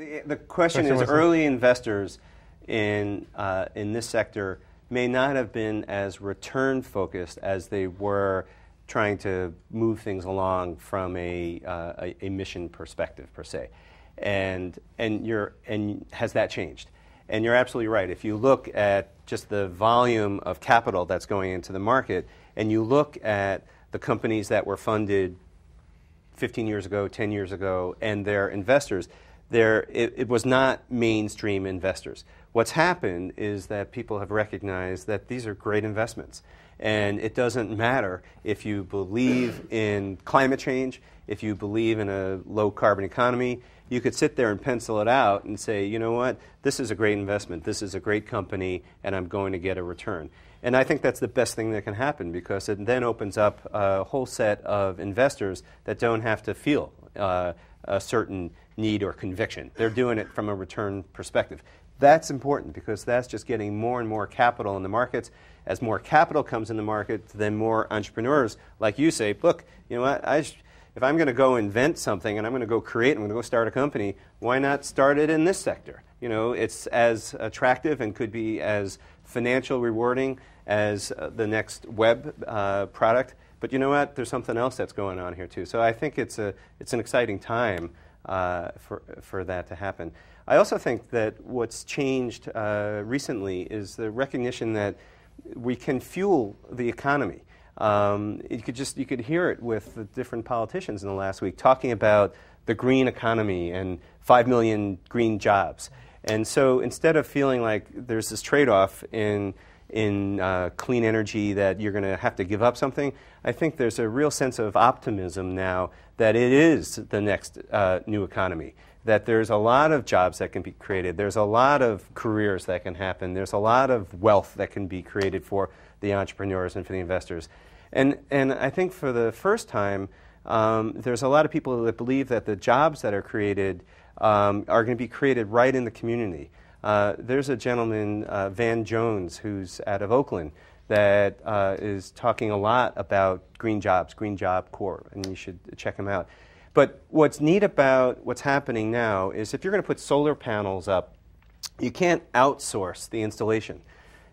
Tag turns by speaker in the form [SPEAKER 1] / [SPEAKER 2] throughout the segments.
[SPEAKER 1] The, the question is early investors in, uh, in this sector may not have been as return focused as they were trying to move things along from a, uh, a, a, mission perspective per se. And, and, you're, and has that changed? And you're absolutely right. If you look at just the volume of capital that's going into the market, and you look at the companies that were funded 15 years ago, 10 years ago, and their investors, there, it, it, was not mainstream investors. What's happened is that people have recognized that these are great investments. And it doesn't matter if you believe in climate change, if you believe in a low carbon economy, you could sit there and pencil it out and say, you know what, this is a great investment, this is a great company, and I'm going to get a return. And I think that's the best thing that can happen because it then opens up a whole set of investors that don't have to feel uh, a certain need or conviction. They're doing it from a return perspective. That's important because that's just getting more and more capital in the markets. As more capital comes in the market, then more entrepreneurs like you say, look, you know what, I if I'm going to go invent something and I'm going to go create, I'm going to go start a company, why not start it in this sector? You know, it's as attractive and could be as financial rewarding as uh, the next web uh, product. But you know what? There's something else that's going on here too. So I think it's a it's an exciting time uh, for for that to happen. I also think that what's changed uh, recently is the recognition that we can fuel the economy. Um, you could just you could hear it with the different politicians in the last week talking about the green economy and five million green jobs. And so instead of feeling like there's this trade-off in in uh, clean energy that you're going to have to give up something, I think there's a real sense of optimism now that it is the next uh, new economy. That there's a lot of jobs that can be created. There's a lot of careers that can happen. There's a lot of wealth that can be created for the entrepreneurs and for the investors. And, and I think for the first time, um, there's a lot of people that believe that the jobs that are created um, are going to be created right in the community. Uh, there's a gentleman, uh, Van Jones, who's out of Oakland, that uh, is talking a lot about green jobs, Green Job Corps, and you should check him out. But what's neat about what's happening now is if you're going to put solar panels up, you can't outsource the installation.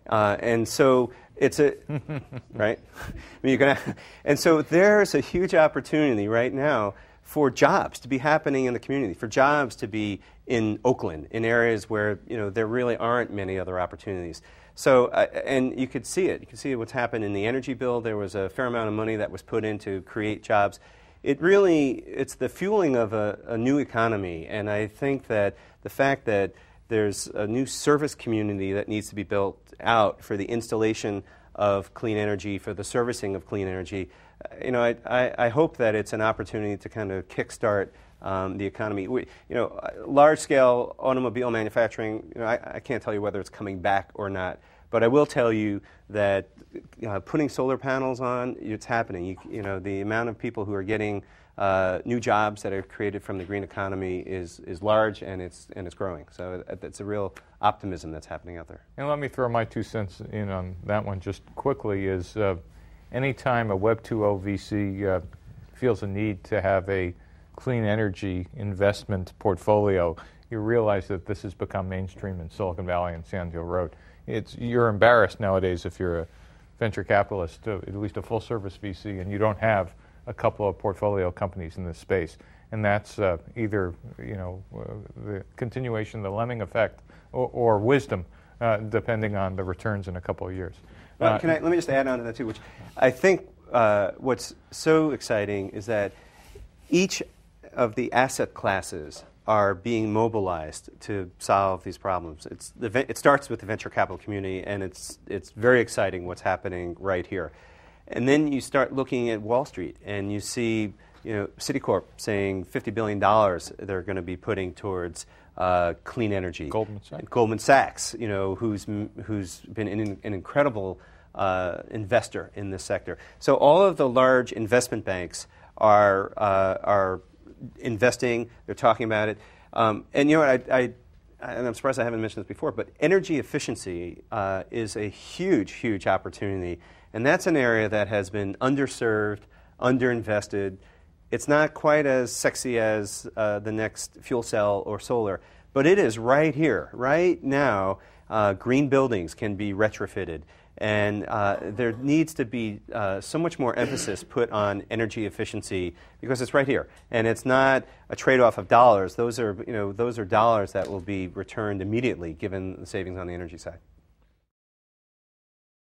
[SPEAKER 1] Uh, and so it's a right. I mean, you're gonna, and so there's a huge opportunity right now for jobs to be happening in the community, for jobs to be in Oakland, in areas where you know there really aren't many other opportunities. So, uh, and you could see it. You can see what's happened in the energy bill. There was a fair amount of money that was put in to create jobs. It really, it's the fueling of a, a new economy, and I think that the fact that there's a new service community that needs to be built out for the installation of clean energy, for the servicing of clean energy. Uh, you know, I, I, I hope that it's an opportunity to kind of kickstart um, the economy. We, you know, uh, large-scale automobile manufacturing. You know, I, I, can't tell you whether it's coming back or not, but I will tell you that uh, putting solar panels on, it's happening. You, you know, the amount of people who are getting uh, new jobs that are created from the green economy is, is large and it's, and it's growing. So it's a real optimism that's happening out there.
[SPEAKER 2] And let me throw my two cents in on that one just quickly is uh, anytime a Web 2.0 VC uh, feels a need to have a clean energy investment portfolio, you realize that this has become mainstream in Silicon Valley and Sand Hill Road. It's, you're embarrassed nowadays if you're a venture capitalist, uh, at least a full service VC, and you don't have a couple of portfolio companies in this space. And that's uh, either you know uh, the continuation, of the lemming effect, or, or wisdom, uh, depending on the returns in a couple of years.
[SPEAKER 1] Well, uh, can I, let me just add on to that too, which I think uh, what's so exciting is that each of the asset classes are being mobilized to solve these problems. It's the, it starts with the venture capital community, and it's, it's very exciting what's happening right here. And then you start looking at Wall Street and you see you know, Citicorp saying $50 billion they're going to be putting towards uh, clean energy.
[SPEAKER 2] Goldman Sachs.
[SPEAKER 1] Goldman Sachs, you know, who's, who's been an, an incredible uh, investor in this sector. So all of the large investment banks are, uh, are investing, they're talking about it. Um, and you know what, I, I and I'm surprised I haven't mentioned this before, but energy efficiency uh, is a huge, huge opportunity and that's an area that has been underserved, underinvested, It's not quite as sexy as uh, the next fuel cell or solar, but it is right here, right now. Uh, green buildings can be retrofitted. And uh, there needs to be uh, so much more emphasis put on energy efficiency because it's right here, and it's not a trade-off of dollars. Those are, you know, those are dollars that will be returned immediately given the savings on the energy side.